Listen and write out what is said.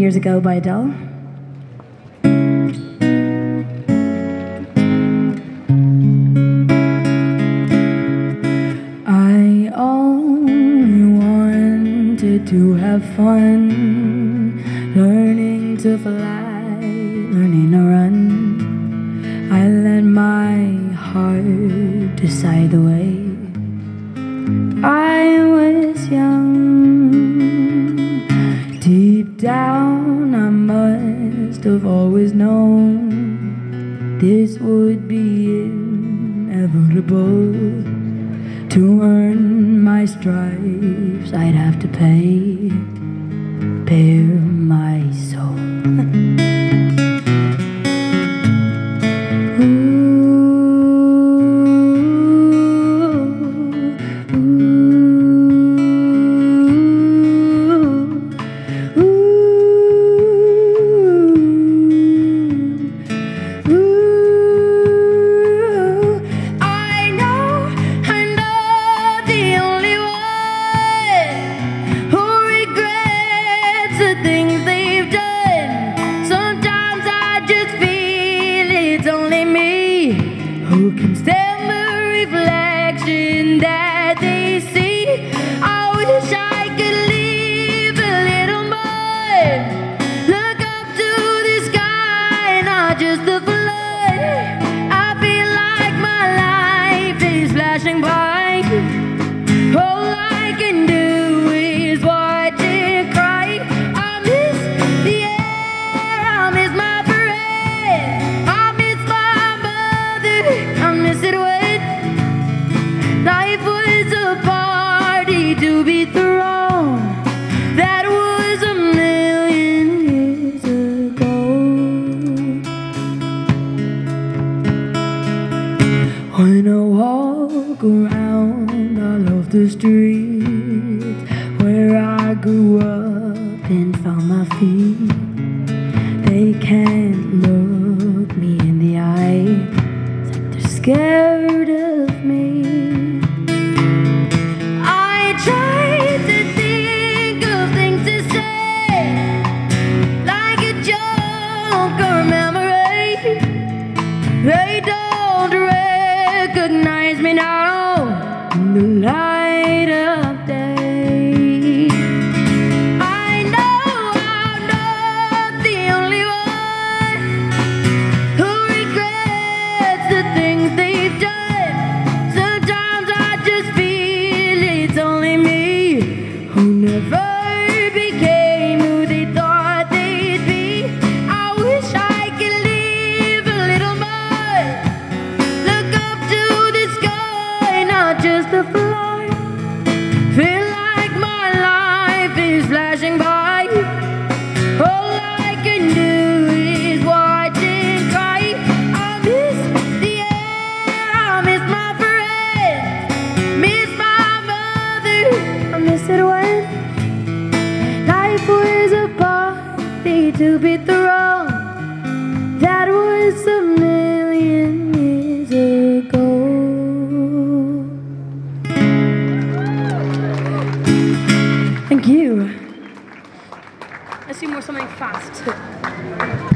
Years Ago by Adele. I only wanted to have fun, learning to fly, learning to run. I let my heart decide the way. Must have always known this would be inevitable. To earn my stripes, I'd have to pay, bare who can stand the reflection that they see. I wish I could leave a little more. Look up to the sky, not just the walk around all of the streets where I grew up and found my feet, they can't look me in the eye. They're scared recognize me now in the light of I miss it when life was a party to be thrown. that was a million years ago. Thank you. Let's do more something fast.